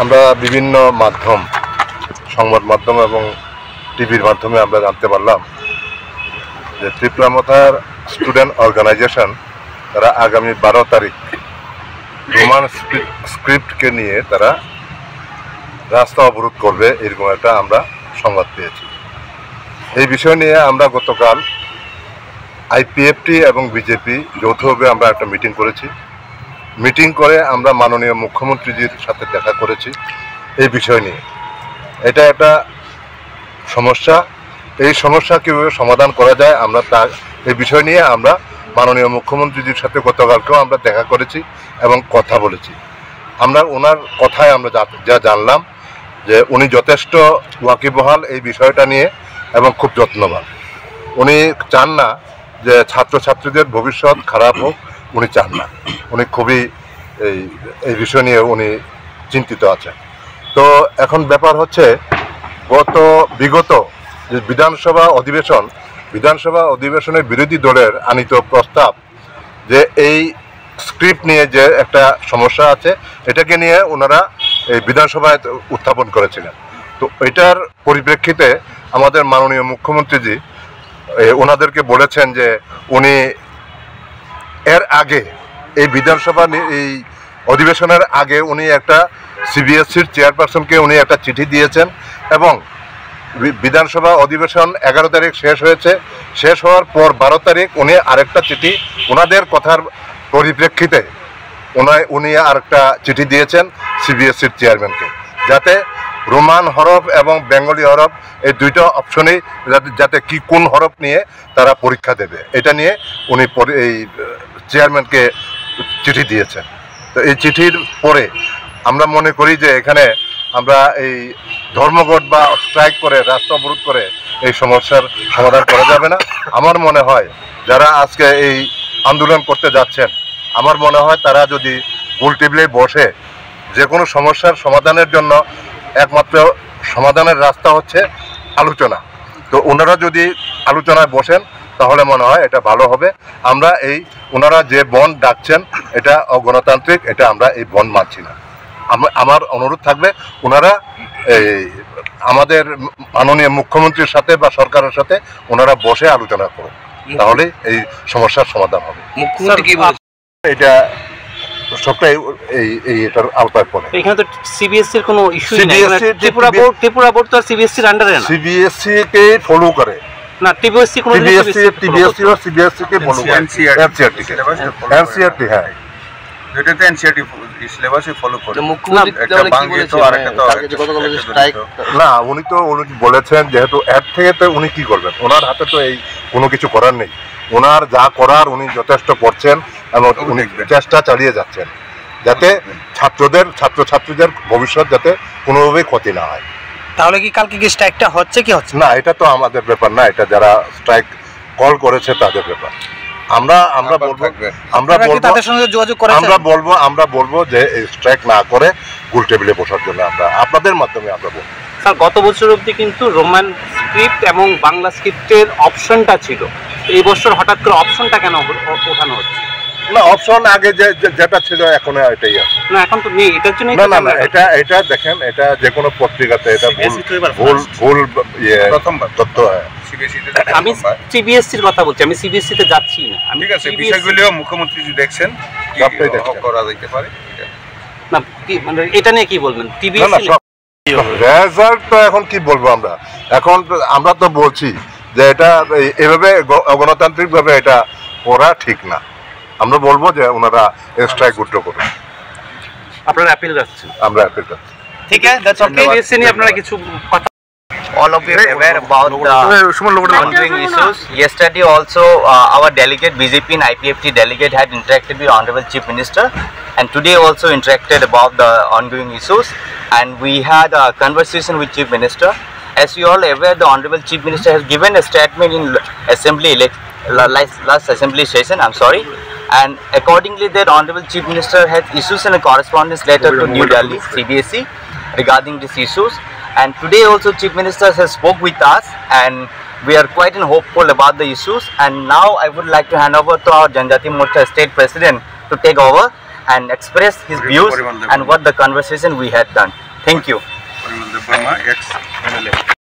আমরা বিভিন্ন মাধ্যম, সংবাদ মাধ্যম এবং টিভির মাধ্যমে আমরা জানতে পারলাম যে ত্রিপুরামথার স্টুডেন্ট অর্গানাইজেশন তারা আগামী বারো তারিখ রোমান স্ক্রিপ্টকে নিয়ে তারা রাস্তা অবরোধ করবে, এরকম একটা আমরা সংবাদ পেয়েছি। এই বিষয় নিয়ে আমরা গতকাল আইপিএফটি এবং বিজেপি যৌথভাবে আমরা একটা মিটিং করেছি। মিটিং করে আমরা মাননীয় মুখ্যমন্ত্রীজির সাথে দেখা করেছি এই বিষয় নিয়ে। এটা একটা সমস্যা। এই সমস্যা কীভাবে সমাধান করা যায় আমরা তার এই বিষয় নিয়ে আমরা মাননীয় মুখ্যমন্ত্রীজির সাথে গতকালকেও আমরা দেখা করেছি এবং কথা বলেছি। আমরা ওনার কথায় আমরা যা- জানলাম যে উনি যথেষ্ট ওয়াকিবহাল এই বিষয়টা নিয়ে এবং খুব যত্নবান। উনি চান না যে ছাত্রছাত্রীদের ভবিষ্যৎ খারাপ হোক উনি চান না। উনি খুবই এই এই বিষয় নিয়ে উনি চিন্তিত আছেন। তো এখন ব্যাপার হচ্ছে, গত, বিগত যে বিধানসভা অধিবেশন, বিধানসভা অধিবেশনের বিরোধী দলের আনিত প্রস্তাব, যে এই স্ক্রিপ্ট নিয়ে যে একটা সমস্যা আছে, এটাকে নিয়ে ওনারা এই বিধানসভায় উত্থাপন করেছিলেন। তো এটার পরিপ্রেক্ষিতে আমাদের মাননীয় মুখ্যমন্ত্রীজি ওনাদেরকে বলেছেন যে উনি এর আগে এই বিধানসভা এই অধিবেশনের আগে উনি একটা সিবিএসসির চেয়ারপারসনকে উনি একটা চিঠি দিয়েছেন এবং বিধানসভা অধিবেশন এগারো তারিখ শেষ হয়েছে। শেষ হওয়ার পর বারো তারিখ উনি আরেকটা চিঠি ওনাদের কথার পরিপ্রেক্ষিতে ওনায় উনি আরেকটা চিঠি দিয়েছেন সিবিএসসির চেয়ারম্যানকে। যাতে রোমান হরফ এবং বেঙ্গলি হরফ এই দুইটা অপশনেই যাতে কি কোন হরফ নিয়ে তারা পরীক্ষা দেবে। এটা নিয়ে উনি এই চেয়ারম্যানকে চিঠি দিয়েছেন তো এই চিঠির পরে আমরা মনে করি যে এখানে আমরা এই ধর্মঘট বা স্ট্রাইক করে, রাস্তা অবরোধ করে এই সমস্যার সমাধান করা যাবে না। আমার মনে হয় যারা আজকে এই আন্দোলন করতে যাচ্ছেন, আমার মনে হয় তারা যদি গোল টেবিলে বসে যে কোনো সমস্যার সমাধানের জন্য একমাত্র সমাধানের রাস্তা হচ্ছে আলোচনা। তো ওনারা যদি আলোচনায় বসেন তাহলে মনে হয় এটা ভালো হবে। আমরা এই ওনারা যে বন্ড ডাকছেন এটা অগণতান্ত্রিক এটা আমরা এই বন্ড মানছি না। আমার অনুরোধ থাকবে ওনারা এই আমাদের মাননীয় মুখ্যমন্ত্রীর সাথে বা সরকারের সাথে ওনারা বসে আলোচনা করুন। তাহলে এই সমস্যার সমাধান হবে। মুখ্যমন্ত্রী কি বলেছে এটা সবটাই এই এই এটার আওতায় পড়ে। এখানে তো সিবিএসসি এর কোনো ইস্যু নেই। মানে ত্রিপুরা বোর্ড ত্রিপুরা বোর্ড তো আর সিবিএসসি এর আন্ডারে না? সিবিএসসি কে ফলো করে। না টিবিএসসি কোনো টিবিএসসি টিবিএসসি ও সিবিএসসি কে ফলো এনসিআরটি কে। Syllabus follow করে। এনসিআরটি হ্যাঁ যেটাতে এনসিআরটি সিলেবাসে ফলো করে একটা তাহলে তো আর একটা তো কালকে যে গতকাল যে স্ট্রাইক না উনি তো উনি বলেছেন যেহেতু এর থেকে তো উনি কি করবেন? ওনার হাতে তো এই কোনো কিছু করার নেই। ওনার যা করার উনি যথেষ্ট করছেন এবং উনি চেষ্টা চালিয়ে যাচ্ছেন। যাতে ছাত্রদের ছাত্রছাত্রীদের ভবিষ্যৎ যাতে কোনোভাবেই ক্ষতি না হয়। তাহলে কি কালকে কি স্ট্রাইকটা হচ্ছে কি হচ্ছে? না এটা তো আমাদের ব্যাপার না এটা যারা স্ট্রাইক কল করেছে তাদের ব্যাপার। আমরা আমরা বলব। আমরা বলব তাদের সঙ্গে যোগাযোগ করেছেন? আমরা বলব আমরা বলব যে স্ট্রাইক না করে গোল টেবিলে বসার জন্য আমরা আপনাদের মাধ্যমে আমরা বলব। স্যার গত বছর অবধি কিন্তু রোমান স্ক্রিপ্ট এবং বাংলা স্ক্রিপ্টের অপশনটা ছিল। এই বছর হঠাৎ করে অপশনটা কেন ওঠানো হচ্ছে? না অপশন আগে যে যেটা ছিল এখন এটাই আছে। না এখন তো নেই এটার জন্য না না না এটা এটা দেখেন এটা যে কোনো পত্রিকাতে এটা ভুল ভুল ইয়ে তথ্য হ্যাঁ। আমি সিবিএসসির কথা বলছি আমি সিবিএসসি তে যাচ্ছি না। ঠিক আছে বিষয়গুলিও মুখ্যমন্ত্রী যদি দেখছেন সবটাই করা যেতে পারে না মানে এটা নিয়ে কি বলবেন? টিবিএসসি রেজাল্ট তো এখন কি বলব আমরা? এখন তো আমরা তো বলছি যে এটা এভাবে গ- অগণতান্ত্রিকভাবে এটা করা ঠিক না। আমরা বলবো যে ওনারা স্ট্রাইক উঠ্র করুন আপনারা অ্যাপিল রাখছেন আমরা অ্যাপিল করছি ঠিক আছে দ্যাটস ওকে টিবিএসসি নিয়ে আপনারা কিছু কথা all of you are aware about the ongoing issues. Yesterday also uh, our delegate, BJP and IPFT delegate had interacted with Honorable Chief Minister and today also interacted about the ongoing issues and we had a conversation with Chief Minister. As you all aware, the Honorable Chief Minister has given a statement in assembly elect la- last, last assembly session, I'm sorry, and accordingly that Honorable Chief Minister has issued a correspondence letter to New Delhi, CBSE, regarding these issues. And today also Chief Minister has spoke with us and we are quite in hopeful about the issues. And now I would like to hand over to our Janjati Morcha State President to take over and express his views and what the conversation we had done. Thank you.